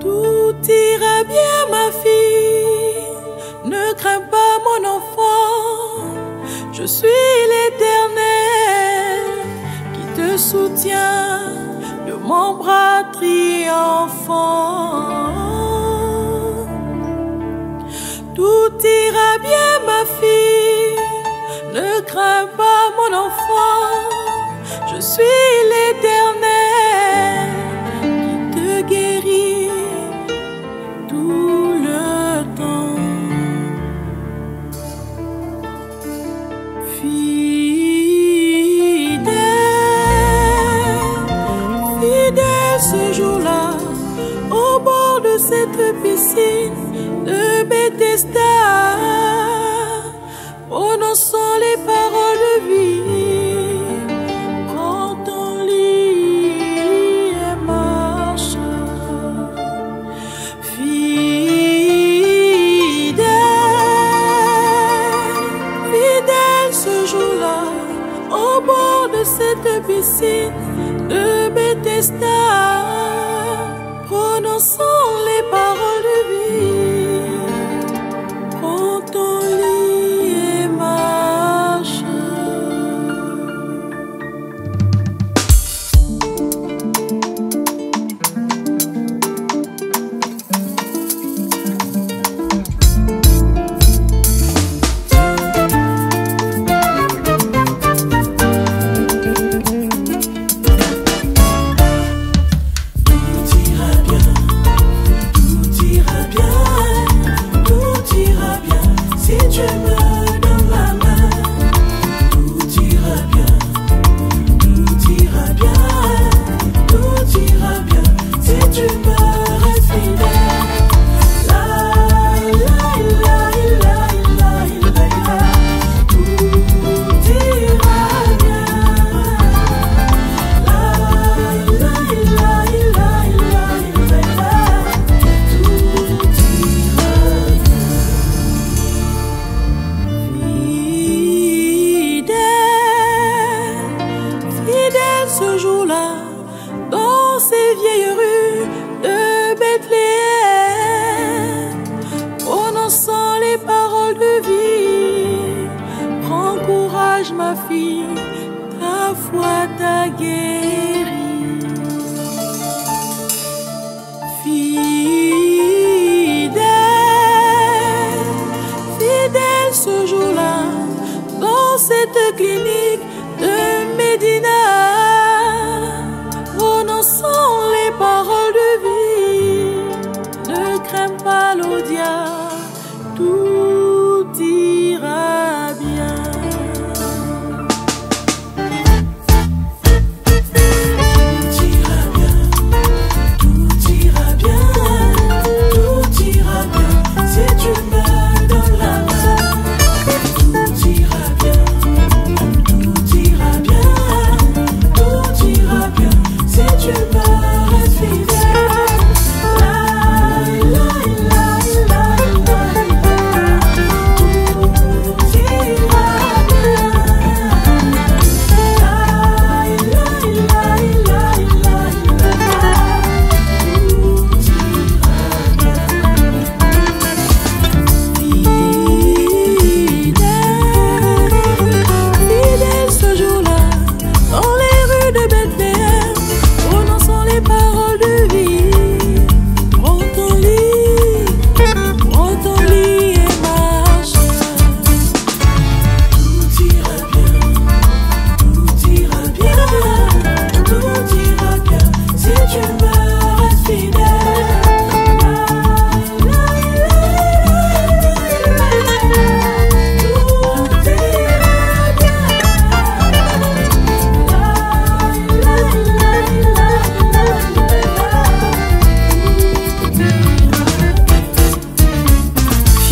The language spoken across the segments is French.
Tout ira bien, ma fille. Ne crains pas, mon enfant. Je suis l'éternel qui te soutient de mon bras triomphant. Ce jour-là, au bord de cette piscine de Bethesda, prononçant les paroles de vie. Prends ton lit et marche. Fidèle, fidèle ce jour-là, au bord de cette piscine de Bethesda, prononçant les paroles ce jour-là, dans ces vieilles rues de Bethléem, prononçant les paroles de vie. Prends courage, ma fille, ta foi t'a guéri. Fidèle, fidèle ce jour-là, dans cette clinique Ne crains pas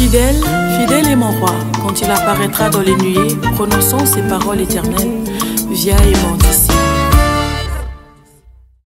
Fidèle, fidèle est mon roi, quand il apparaîtra dans les nuées, prononçant ses paroles éternelles, viens et monte ici.